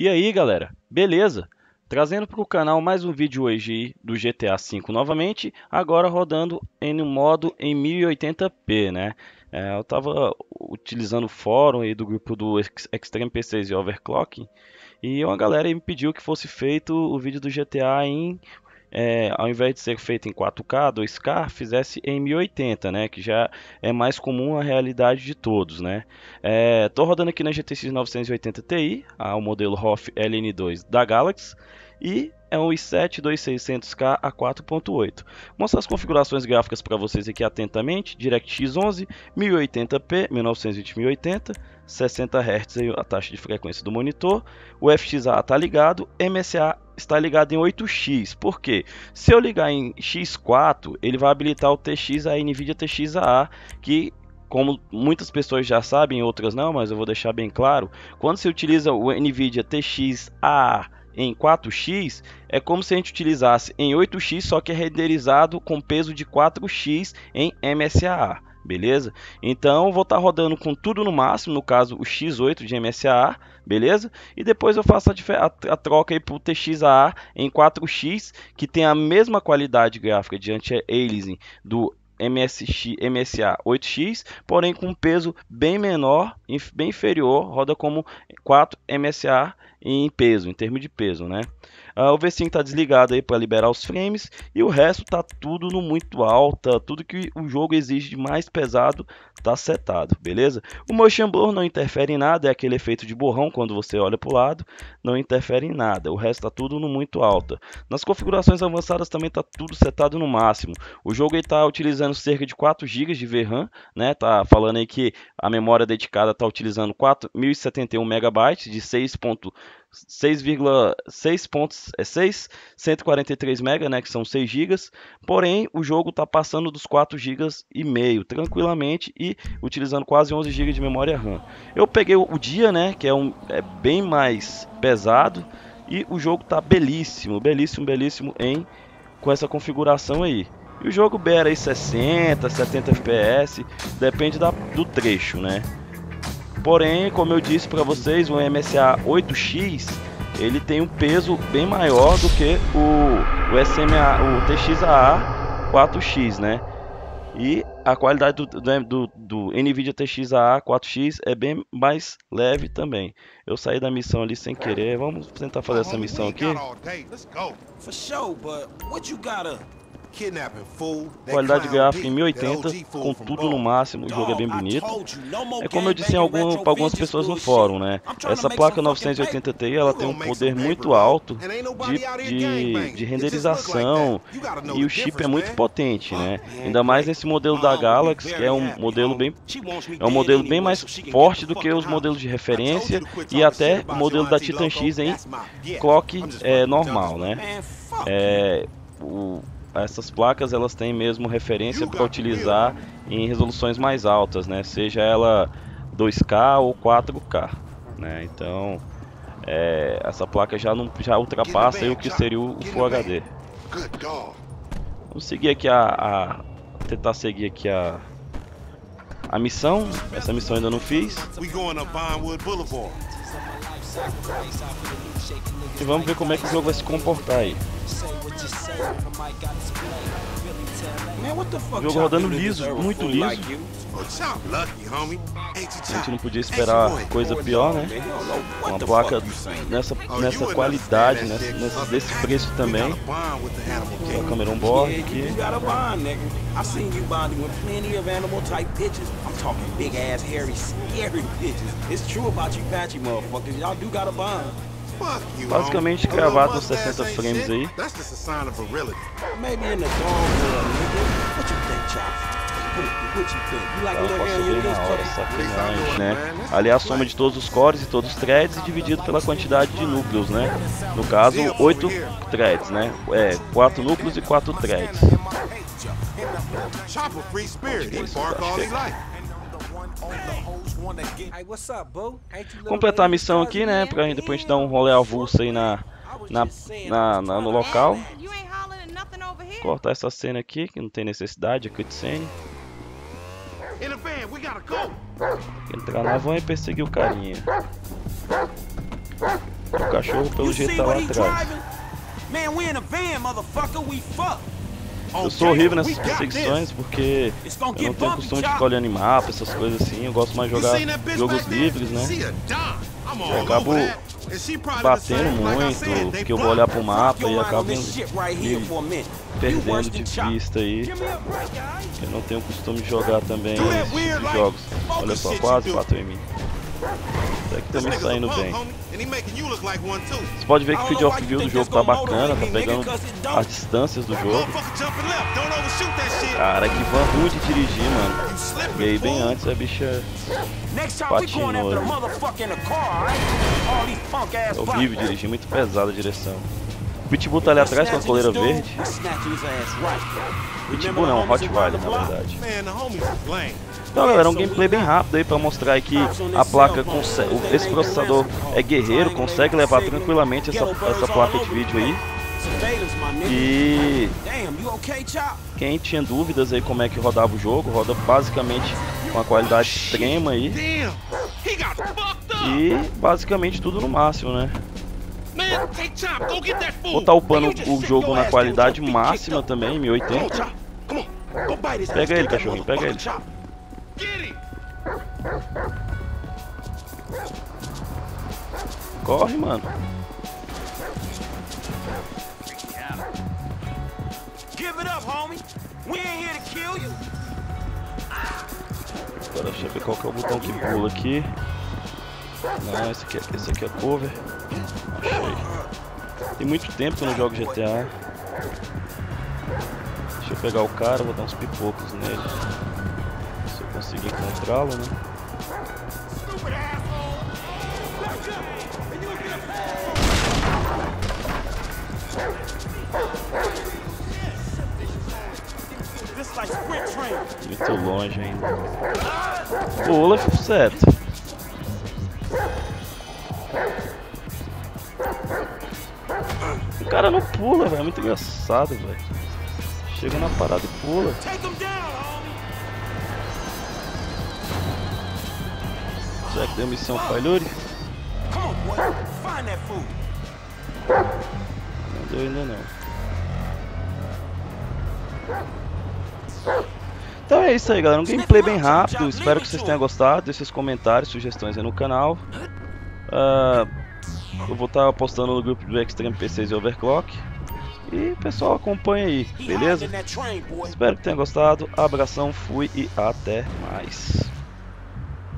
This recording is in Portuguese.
E aí galera, beleza? Trazendo para o canal mais um vídeo hoje do GTA V novamente, agora rodando em um modo em 1080p, né? É, eu estava utilizando o fórum aí do grupo do Extreme P6 e Overclock e uma galera me pediu que fosse feito o vídeo do GTA em é, ao invés de ser feito em 4K, 2K, fizesse em 1080, né? Que já é mais comum a realidade de todos, né? É, rodando aqui na GTX 980 Ti, o modelo ROF LN2 da Galaxy e é um i7 2600K a 4.8. Mostrar as configurações gráficas para vocês aqui atentamente. DirectX 11, 1080p, 1920x1080, 60 Hz a taxa de frequência do monitor. O FXA está ligado, MSA está ligado em 8x. Por quê? Se eu ligar em X4, ele vai habilitar o TX, a NVIDIA TXAA, que como muitas pessoas já sabem, outras não, mas eu vou deixar bem claro, quando você utiliza o NVIDIA TXAA em 4x, é como se a gente utilizasse em 8x, só que é renderizado com peso de 4x em MSAA beleza? Então vou estar tá rodando com tudo no máximo, no caso o X8 de MSAA, beleza? E depois eu faço a, a, a troca para o TXAA em 4X, que tem a mesma qualidade gráfica de anti-aliasing do MSX, MSA 8X, porém com peso bem menor, bem inferior, roda como 4 MSA em peso, em termos de peso, né? Uh, o V5 está desligado aí para liberar os frames e o resto tá tudo no muito alta, tudo que o jogo exige de mais pesado tá setado, beleza? O motion blur não interfere em nada, é aquele efeito de borrão quando você olha para o lado, não interfere em nada. O resto tá tudo no muito alta. Nas configurações avançadas também tá tudo setado no máximo. O jogo está utilizando cerca de 4 GB de VRAM, né? Tá falando aí que a memória dedicada está utilizando 4.071 MB de 6. 6,6 pontos, é 6, 143 MB, né, que são 6 GB. Porém, o jogo está passando dos 4 GB e meio tranquilamente e utilizando quase 11 GB de memória RAM. Eu peguei o dia, né, que é um é bem mais pesado e o jogo está belíssimo, belíssimo, belíssimo em com essa configuração aí. E o jogo beira aí 60, 70 FPS, depende da, do trecho, né? Porém, como eu disse para vocês, o MSA 8X ele tem um peso bem maior do que o, o SMA, o TXAA 4X, né? E a qualidade do, do, do NVIDIA TXAA 4X é bem mais leve também. Eu saí da missão ali sem querer. Vamos tentar fazer essa missão aqui. Qualidade gráfica em 1080, com tudo no máximo, o jogo é bem bonito. É como eu disse algum, para algumas pessoas no fórum, né? Essa placa 980 Ti ela tem um poder muito alto de, de, de renderização e o chip é muito potente, né? Ainda mais nesse modelo da Galaxy, que é um modelo bem é um modelo bem mais forte do que os modelos de referência e até o modelo da Titan X em clock é, normal, né? É, o, essas placas elas têm mesmo referência para utilizar em resoluções mais altas, né? Seja ela 2K ou 4K, né? Então é, essa placa já não já ultrapassa o que seria o, Full HD. Vamos seguir aqui a, a tentar seguir aqui a a missão. Essa missão ainda não fiz. E vamos ver como é que o jogo vai se comportar aí. O jogo rodando liso, muito liso. A gente não podia esperar coisa pior, né? Uma placa nessa, nessa qualidade, nessa, nessa, desse preço também. A câmera on-board aqui. big ass, hairy, scary bitches. It's true about you Patchy motherfuckers. Y'all do got a bond. Basicamente gravado nos 60 frames aí. Né? Ali é a soma de todos os cores e todos os threads e dividido pela quantidade de núcleos, né? No caso, 8 threads, né? É, 4 núcleos e 4 threads. Completar a missão aqui, né? Pra gente depois a gente dar um rolê avulso aí na, na, na, na, no local. Cortar essa cena aqui, que não tem necessidade, a cutscene. Entrar na van e perseguir o carinha. cachorro pelo jeito tá lá atrás. Eu sou horrível nessas perseguições porque eu não tenho costume de ficar olhando em mapa, essas coisas assim. Eu gosto mais de jogar jogos livres, né? Eu acabo batendo muito, porque eu vou olhar pro mapa e acabo me perdendo de vista aí. Eu não tenho costume de jogar também esses jogos. Olha só, quase bateu em mim. Também está indo bem. Você pode ver que o field of view do jogo tá bacana, tá pegando as distâncias do jogo. Cara, que van ruim de dirigir, mano. Veio bem antes, a bicha patinou. É horrível dirigir, muito pesada a direção. O Pitbull tá ali atrás com a coleira verde. Pitbull não, Rottweiler na verdade. Então galera, um gameplay bem rápido aí pra mostrar que a placa consegue, esse processador é guerreiro, consegue levar tranquilamente essa, essa placa de vídeo aí. E quem tinha dúvidas aí como é que rodava o jogo, roda basicamente com a qualidade extrema aí. E basicamente tudo no máximo, né? Vou estar upando o jogo na qualidade máxima também, 1080. Pega ele, cachorrinho, pega ele. Corre, mano. Agora deixa eu ver qual que é o botão que pula aqui. Não, esse aqui, é, esse aqui é cover. Achei. Tem muito tempo que eu não jogo GTA. Deixa eu pegar o cara, vou dar uns pipocos nele. Se eu conseguir encontrá-lo, né? Muito longe ainda. Pula, certo. O cara não pula, velho. É muito engraçado, velho. Chega na parada e pula. Será que deu missão falhou? Não deu ainda não. Então é isso aí, galera. Um gameplay bem rápido. Espero que vocês tenham gostado. Deixe seus comentários, sugestões aí no canal. Uh, eu vou estar postando no grupo do Extreme PCs e Overclock. E pessoal, acompanha aí, beleza? Espero que tenham gostado. Abração, fui e até mais.